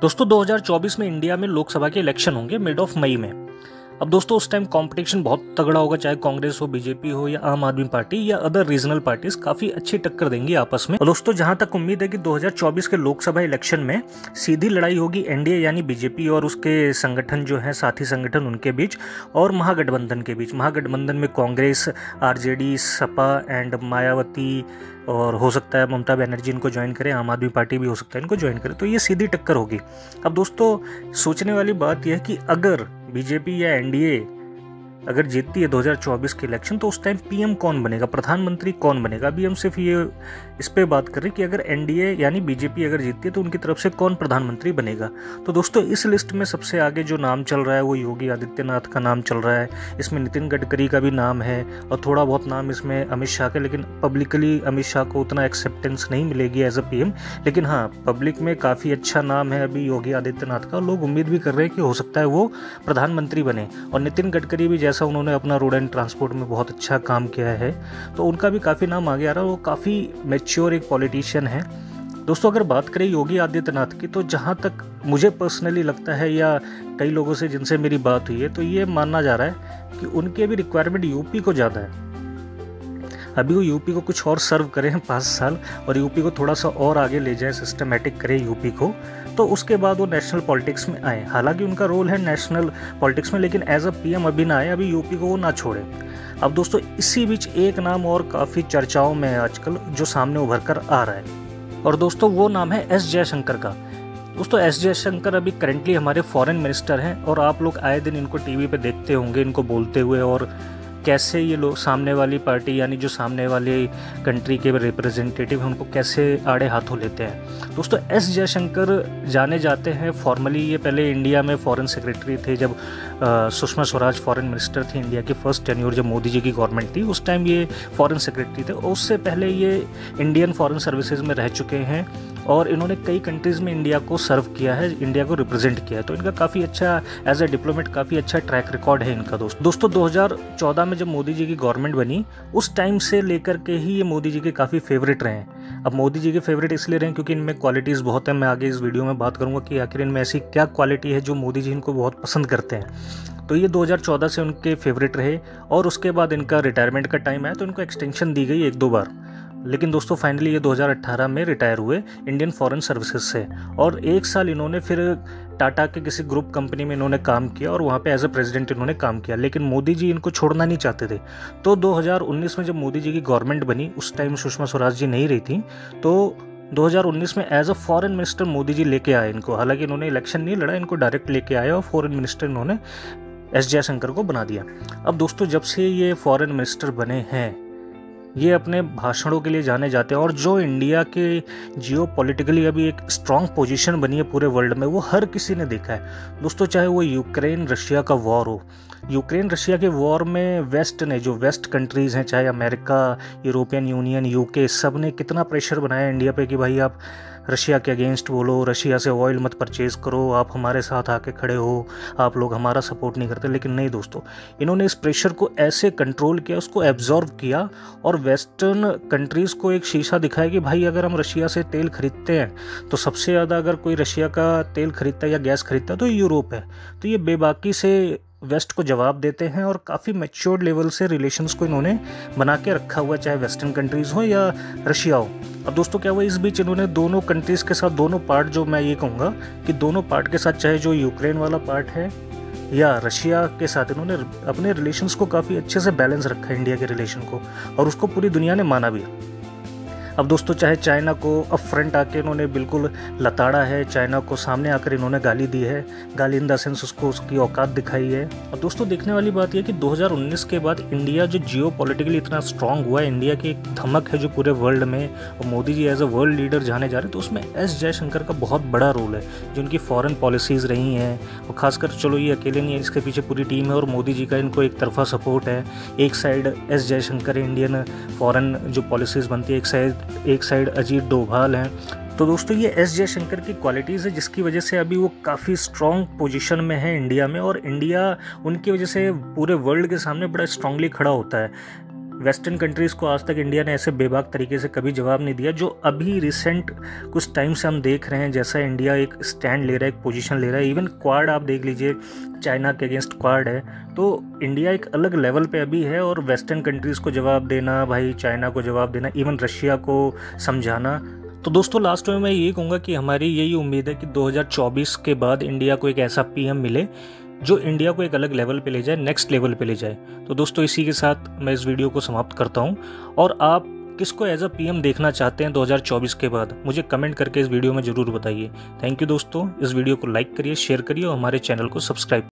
दोस्तों 2024 में इंडिया में लोकसभा के इलेक्शन होंगे मिड ऑफ़ मई में। अब दोस्तों, उस टाइम कंपटीशन बहुत तगड़ा होगा, चाहे कांग्रेस हो, बीजेपी हो, या आम आदमी पार्टी, या अदर रीजनल पार्टीज़ काफ़ी अच्छी टक्कर देंगी आपस में। और दोस्तों, जहाँ तक उम्मीद है कि 2024 के लोकसभा इलेक्शन में सीधी लड़ाई होगी एनडीए यानी बीजेपी और उसके संगठन जो है, साथी संगठन उनके बीच, और महागठबंधन के बीच। महागठबंधन में कांग्रेस, आरजेडी, सपा एंड मायावती और हो सकता है ममता बनर्जी इनको ज्वाइन करें, आम आदमी पार्टी भी हो सकता है इनको ज्वाइन करें तो ये सीधी टक्कर होगी। अब दोस्तों, सोचने वाली बात यह है कि अगर बीजेपी या एनडीए अगर जीतती है 2024 के इलेक्शन तो उस टाइम पीएम कौन बनेगा? प्रधानमंत्री कौन बनेगा? अभी हम सिर्फ़ ये, इस पर बात कर रहे हैं कि अगर एनडीए यानी बीजेपी अगर जीतती है तो उनकी तरफ़ से कौन प्रधानमंत्री बनेगा? तो दोस्तों, इस लिस्ट में सबसे आगे जो नाम चल रहा है, वो योगी आदित्यनाथ का नाम चल रहा है। इसमें नितिन गडकरी का भी नाम है और थोड़ा बहुत नाम इसमें अमित शाह का, लेकिन पब्लिकली अमित शाह को उतना एक्सेप्टेंस नहीं मिलेगी एज अ पी लेकिन हाँ पब्लिक में काफ़ी अच्छा नाम है अभी योगी आदित्यनाथ का लोग उम्मीद भी कर रहे हैं कि हो सकता है वो प्रधानमंत्री बने। और नितिन गडकरी भी जैसा उन्होंने अपना रोड एंड ट्रांसपोर्ट में बहुत अच्छा काम किया है तो उनका भी काफ़ी नाम आगे आ रहा है, वो काफ़ी मेच्योर एक पॉलिटिशियन है। दोस्तों, अगर बात करें योगी आदित्यनाथ की तो जहाँ तक मुझे पर्सनली लगता है या कई लोगों से जिनसे मेरी बात हुई है तो ये मानना जा रहा है कि उनके भी रिक्वायरमेंट यूपी को ज़्यादा है। अभी वो यूपी को कुछ और सर्व करें पाँच साल और यूपी को थोड़ा सा और आगे ले जाए सिस्टमेटिक करें यूपी को। तो उसके बाद वो नेशनल पॉलिटिक्स में आए। हालाँकि उनका रोल है नेशनल पॉलिटिक्स में, लेकिन एज अ पीएम अभी ना आए, अभी यूपी को वो ना छोड़े। अब दोस्तों, इसी बीच एक नाम और काफ़ी चर्चाओं में है आजकल जो सामने उभर कर आ रहा है। और दोस्तों, वो नाम है एस जयशंकर का। दोस्तों, एस जयशंकर अभी करेंटली हमारे फॉरेन मिनिस्टर हैं और आप लोग आए दिन इनको टीवी पे देखते होंगे, इनको बोलते हुए और कैसे ये लोग सामने वाली पार्टी यानी जो सामने वाली कंट्री के रिप्रेजेंटेटिव हैं, उनको कैसे आड़े हाथों लेते हैं? दोस्तों, एस जयशंकर जाने जाते हैं। फॉर्मली ये पहले इंडिया में फॉरेन सेक्रेटरी थे जब सुषमा स्वराज फॉरेन मिनिस्टर थे इंडिया की फ़र्स्ट टेन्योर जब मोदी जी की गवर्नमेंट थी, उस टाइम ये फॉरेन सेक्रेटरी थे। उससे पहले ये इंडियन फॉरेन सर्विसेज़ में रह चुके हैं। और इन्होंने कई कंट्रीज़ में इंडिया को सर्व किया है इंडिया को रिप्रेजेंट किया है। तो इनका काफ़ी अच्छा एज ए डिप्लोमेट काफ़ी अच्छा ट्रैक रिकॉर्ड है इनका दोस्त। दोस्तों 2014 में जब मोदी जी की गवर्नमेंट बनी, उस टाइम से लेकर के ही ये मोदी जी के काफ़ी फेवरेट रहे हैं। अब मोदी जी के फेवरेट इसलिए रहे क्योंकि इनमें क्वालिटीज़ बहुत है। मैं आगे इस वीडियो में बात करूँगा कि आखिर इनमें ऐसी क्या क्वालिटी है जो मोदी जी इनको बहुत पसंद करते हैं। तो ये 2014 से उनके फेवरेट रहे और उसके बाद इनका रिटायरमेंट का टाइम आया तो इनको एक्सटेंशन दी गई एक दो बार। लेकिन दोस्तों फाइनली ये 2018 में रिटायर हुए इंडियन फॉरेन सर्विसेज़ से। और एक साल इन्होंने फिर टाटा के किसी ग्रुप कंपनी में इन्होंने काम किया और वहाँ पे एज ए प्रेसिडेंट इन्होंने काम किया। लेकिन मोदी जी इनको छोड़ना नहीं चाहते थे। तो 2019 में जब मोदी जी की गवर्नमेंट बनी, उस टाइम सुषमा स्वराज जी नहीं रही थी तो 2019 में as a foreign minister Modi ji लेके आए इनको। हालाँकि इन्होंने इलेक्शन नहीं लड़ा, इनको डायरेक्ट लेके आए और फॉरेन मिनिस्टर इन्होंने एस जयशंकर को बना दिया। अब दोस्तों, जब से ये फॉरेन मिनिस्टर बने हैं ये अपने भाषणों के लिए जाने जाते हैं और जो इंडिया के जियो पोलिटिकली अभी एक स्ट्रांग पोजिशन बनी है पूरे वर्ल्ड में, वो हर किसी ने देखा है। दोस्तों, चाहे वो यूक्रेन रशिया का वॉर हो यूक्रेन रशिया के वॉर में वेस्ट ने, जो वेस्ट कंट्रीज़ हैं, चाहे अमेरिका यूरोपियन यूनियन यूके सबने कितना प्रेशर बनाया इंडिया पे कि भाई आप रशिया के अगेंस्ट बोलो, रशिया से ऑयल मत परचेज़ करो, आप हमारे साथ आके खड़े हो, आप लोग हमारा सपोर्ट नहीं करते। लेकिन नहीं दोस्तों, इन्होंने इस प्रेशर को ऐसे कंट्रोल किया, उसको एब्जॉर्व किया और वेस्टर्न कंट्रीज़ को एक शीशा दिखाया कि भाई अगर हम रशिया से तेल खरीदते हैं तो सबसे ज़्यादा अगर कोई रशिया का तेल खरीदता है या गैस खरीदता है तो यूरोप है। तो ये बेबाकी से वेस्ट को जवाब देते हैं और काफ़ी मेच्योर्ड लेवल से रिलेशंस को इन्होंने बना के रखा हुआ, चाहे वेस्टर्न कंट्रीज़ हो या रशिया हो। अब दोस्तों, क्या हुआ? इस बीच इन्होंने दोनों कंट्रीज़ के साथ दोनों पार्ट जो मैं ये कहूँगा कि दोनों पार्ट के साथ, चाहे जो यूक्रेन वाला पार्ट है या रशिया के साथ, इन्होंने अपने रिलेशंस को काफ़ी अच्छे से बैलेंस रखा है इंडिया के रिलेशन को और उसको पूरी दुनिया ने माना भी अब दोस्तों, चाहे चाइना को अब फ्रंट आके इन्होंने बिल्कुल लताड़ा है, चाइना को सामने आकर इन्होंने गाली दी है, गाली इन द सेंस उसको उसकी औकात दिखाई है। अब दोस्तों, देखने वाली बात यह कि 2019 के बाद इंडिया जो जियो इतना स्ट्रांग हुआ है इंडिया की एक धमक है जो पूरे वर्ल्ड में, और Modi ji as a world leader जाने जा रहे हैं तो उसमें एस जयशंकर का बहुत बड़ा रोल है, जो उनकी फॉरन पॉलिसीज़ रही हैं, और खासकर चलो ये अकेले नहीं है, इसके पीछे पूरी टीम है, और मोदी जी का इनको एक तरफा सपोर्ट है। एक side S Jaishankar Indian foreign जो पॉलिसीज़ बनती है, एक साइड एक साइड अजीत डोभाल हैं। तो दोस्तों, ये एस जयशंकर की क्वालिटीज़ है, जिसकी वजह से अभी वो काफ़ी स्ट्रॉन्ग पोजीशन में है इंडिया में और इंडिया उनकी वजह से पूरे वर्ल्ड के सामने बड़ा स्ट्रांगली खड़ा होता है। वेस्टर्न कंट्रीज़ को आज तक इंडिया ने ऐसे बेबाक तरीके से कभी जवाब नहीं दिया, जो अभी रिसेंट कुछ टाइम से हम देख रहे हैं, जैसा इंडिया एक स्टैंड ले रहा है, एक पोजीशन ले रहा है इवन क्वाड आप देख लीजिए चाइना के अगेंस्ट क्वाड है तो इंडिया एक अलग लेवल पे अभी है और वेस्टर्न कंट्रीज़ को जवाब देना, भाई चाइना को जवाब देना इवन रशिया को समझाना। तो दोस्तों लास्ट में मैं ये कहूँगा कि हमारी यही उम्मीद है कि 2024 के बाद इंडिया को एक ऐसा पीएम मिले जो इंडिया को एक अलग लेवल पे ले जाए नेक्स्ट लेवल पे ले जाए। तो दोस्तों, इसी के साथ मैं इस वीडियो को समाप्त करता हूँ। और आप किसको एज अ पीएम देखना चाहते हैं 2024 के बाद, मुझे कमेंट करके इस वीडियो में ज़रूर बताइए। थैंक यू दोस्तों। इस वीडियो को लाइक करिए शेयर करिए और हमारे चैनल को सब्सक्राइब